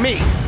me!